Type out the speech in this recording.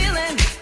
feeling.